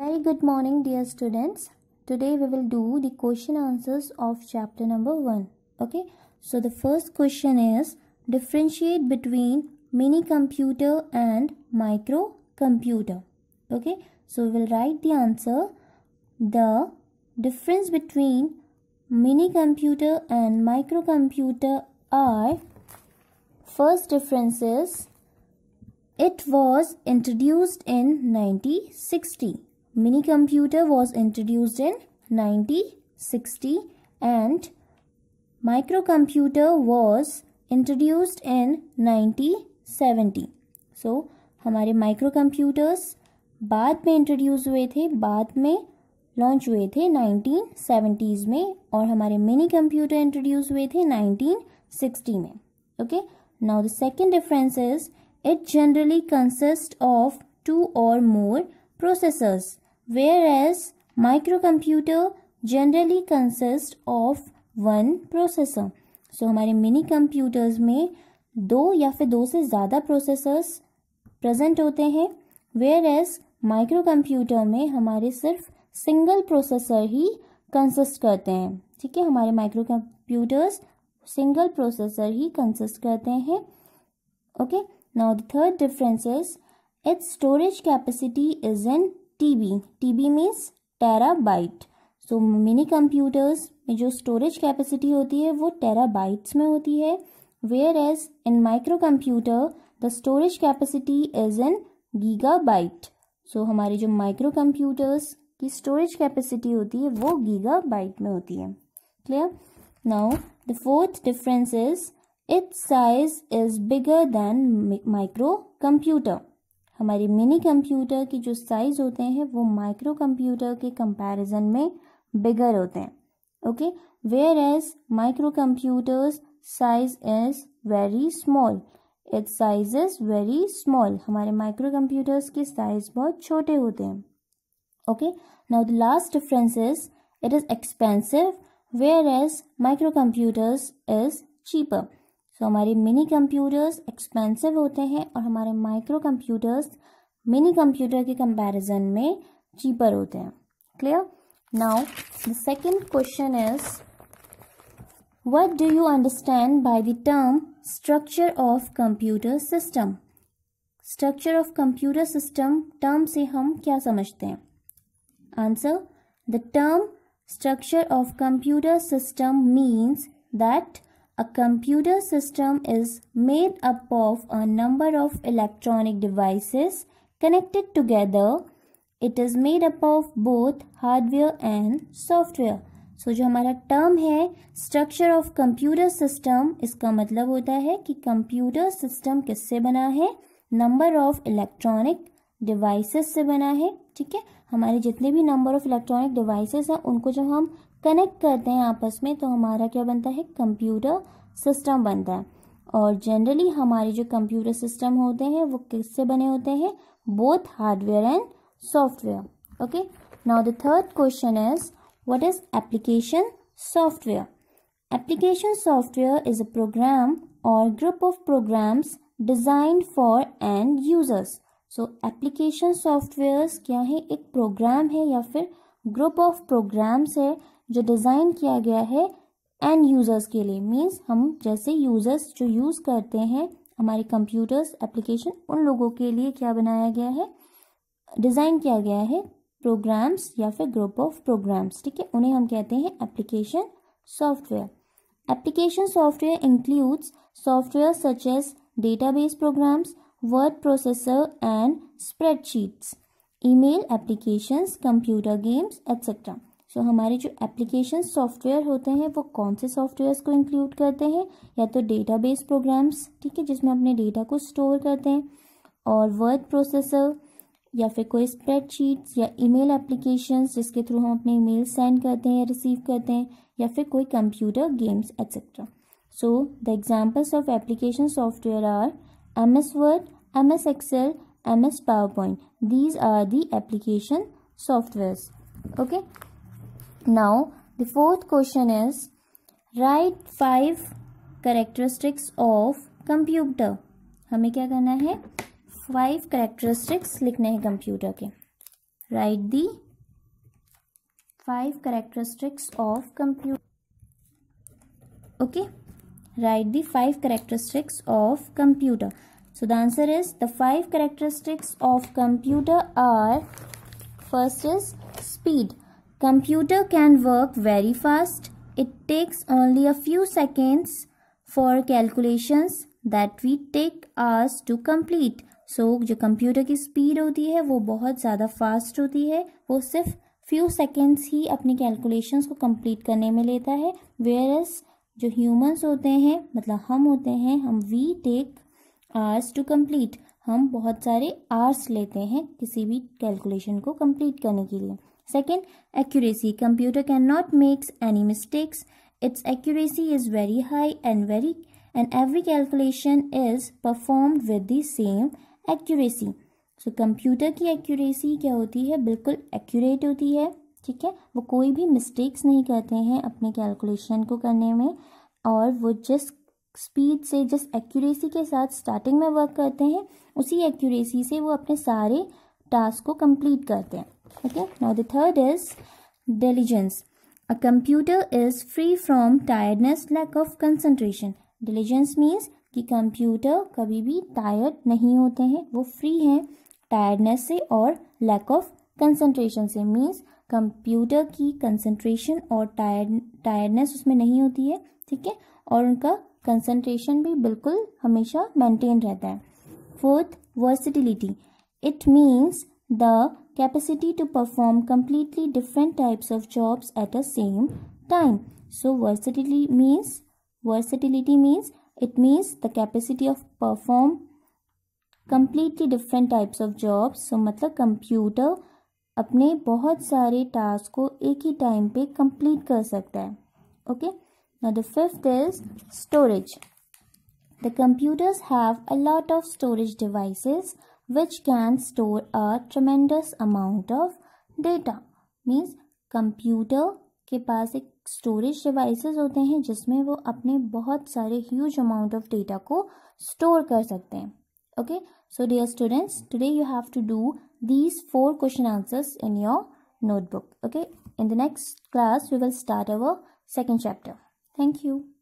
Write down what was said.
Very good morning, dear students. Today we will do the question answers of chapter number 1. Okay, so the first question is differentiate between mini computer and micro computer. Okay, so we will write the answer. The difference between mini computer and micro computer are first difference is it was introduced in 1960 mini computer was introduced in 1960 and microcomputer was introduced in 1970 so, हमारे micro computers बाद में introduce हुए थे, बाद में launch हुए थे 1970s में और हमारे मिनी कंप्यूटर इंट्रोड्यूस हुए थे 1960 में. Okay now the second difference is it generally consist of two और more processors whereas microcomputer generally consist of one processor so हमारे मिनी कंप्यूटर्स में दो या फिर दो से ज़्यादा प्रोसेसर्स प्रेजेंट होते हैं वेयर एज माइक्रो कंप्यूटर में हमारे सिर्फ़ सिंगल प्रोसेसर ही कंसिस्ट करते हैं। ठीक है? हमारे माइक्रो कंप्यूटर्स सिंगल प्रोसेसर ही कंसिस्ट करते हैं। Okay now the third difference is its storage capacity is in TB TB means terabyte so mini computers में जो स्टोरेज कैपेसिटी होती है, वो टेराबाइट्स में होती है. Whereas in micro computer the storage capacity is in gigabyte so हमारे जो माइक्रो कंप्यूटर्स की स्टोरेज कैपेसिटी होती है, वो गीगाबाइट में होती है. Clear now the fourth difference is its size is bigger than micro computer हमारे मिनी कंप्यूटर की जो साइज़ होते हैं, वो माइक्रो कंप्यूटर के कंपैरिजन में बिगर होते हैं okay whereas micro computers size is very small its size is very small हमारे माइक्रो कंप्यूटर्स के साइज़ बहुत छोटे होते हैं okay now the last difference is it is expensive whereas micro computers so हमारे मिनी कंप्यूटर्स एक्सपेंसिव होते हैं और हमारे माइक्रो कंप्यूटर्स मिनी कंप्यूटर के कंपैरिजन में चीपर होते हैं। Clear now the second question is what do you understand by the term structure of computer system structure of computer system term से हम क्या समझते हैं? Answer the term structure of computer system means that A computer system is made up of a number of electronic devices connected together. It is made up of both hardware and software. So so, जो हमारा term है structure of computer system इसका मतलब होता है कि computer system किससे बना है नंबर ऑफ़ इलेक्ट्रॉनिक डिवाइसेस से बना है ठीक है हमारे जितने भी नंबर ऑफ़ इलेक्ट्रॉनिक डिवाइसेस हैं उनको जब हम कनेक्ट करते हैं आपस में तो हमारा क्या बनता है? कंप्यूटर सिस्टम बनता है। और जनरली हमारे जो कंप्यूटर सिस्टम होते हैं, वो किससे बने होते हैं? Both hardware and software okay now the third question is what is application software application software is a program और group of programs designed for end users so application software क्या है? एक प्रोग्राम है या फिर ग्रुप ऑफ़ प्रोग्राम्स है जो design किया गया है एंड यूज़र्स के लिए मीन्स हम जैसे यूज़र्स जो यूज़ करते हैं, हमारे कंप्यूटर्स, एप्लीकेशन, उन लोगों के लिए क्या बनाया गया है? डिज़ाइन किया गया है प्रोग्राम्स या फिर ग्रुप ऑफ़ प्रोग्राम्स, ठीक है? उन्हें हम कहते हैं application software. Application software includes software such as database programs word processor and spreadsheets email applications computer games etcetera so so, हमारे जो एप्लीकेशन सॉफ्टवेयर होते हैं वो कौन से सॉफ्टवेयर्स को इंक्लूड करते हैं? या तो डेटाबेस प्रोग्राम्स ठीक है जिसमें अपने डेटा को स्टोर करते हैं और वर्ड प्रोसेसर या फिर कोई स्प्रेडशीट्स या ईमेल एप्लीकेशंस जिसके थ्रू हम अपने ईमेल सेंड करते हैं या रिसीव करते हैं या फिर कोई computer games etcetera so the examples of application software are M S Word M S Excel M S PowerPoint these are the application softwares okay Now, the fourth question is write five characteristics of computer. हमें क्या करना है five characteristics लिखने हैं computer के write the five characteristics of computer okay write the five characteristics of computer so the answer is the five characteristics of computer are first is speed computer can work very fast. It takes only a few seconds for calculations that we take hours to complete. So so, जो computer की speed होती है वो बहुत ज़्यादा fast होती है। वो सिर्फ़ फ्यू सेकेंड्स ही अपनी कैलकुलेशंस को कंप्लीट करने में लेता है। वेयर एज जो ह्यूमंस होते हैं मतलब हम होते हैं हम we take hours to complete हम बहुत सारे आर्स लेते हैं किसी भी कैलकुलेशन को कंप्लीट करने के लिए। Accuracy computer can not makes any mistakes its accuracy is very high and very and every calculation is performed with the same accuracy so computer की एक्यूरेसी क्या होती है? बिल्कुल एक्यूरेट होती है, ठीक है? वो कोई भी मिस्टेक्स नहीं करते हैं अपने कैलकुलेशन को करने में, और वो जिस स्पीड से, जिस एक्यूरेसी के साथ स्टार्टिंग में वर्क करते हैं, उसी एक्यूरेसी से वो अपने सारे टास्क को कंप्लीट करते हैं। Okay now the third is diligence a computer is free from tiredness lack of concentration diligence means कि कंप्यूटर कभी भी टायर्ड नहीं होते हैं, वो फ्री हैं टायर्डनेस से और लैक ऑफ़ कंसंट्रेशन से। मीन्स कंप्यूटर की कंसंट्रेशन और टायर्ड टायर्डनेस उसमें नहीं होती है, ठीक है? और उनका कंसंट्रेशन भी बिल्कुल हमेशा मेंटेन रहता है। Fourth versatility it means the Capacity to perform completely different types of jobs at a same time so versatility means versatility means It means the capacity of perform completely different types of jobs. So मतलब computer अपने बहुत सारे task को एक ही time पे complete कर सकता है okay now the fifth is storage The computers have a lot of storage devices Which can store a tremendous amount of data. Means computer के पास एक स्टोरेज डिवाइसेस होते हैं जिसमें वो अपने बहुत सारे ह्यूज अमाउंट ऑफ़ डेटा को स्टोर कर सकते हैं okay so dear students today you have to do these four question answers in your notebook okay in the next class we will start our second chapter thank you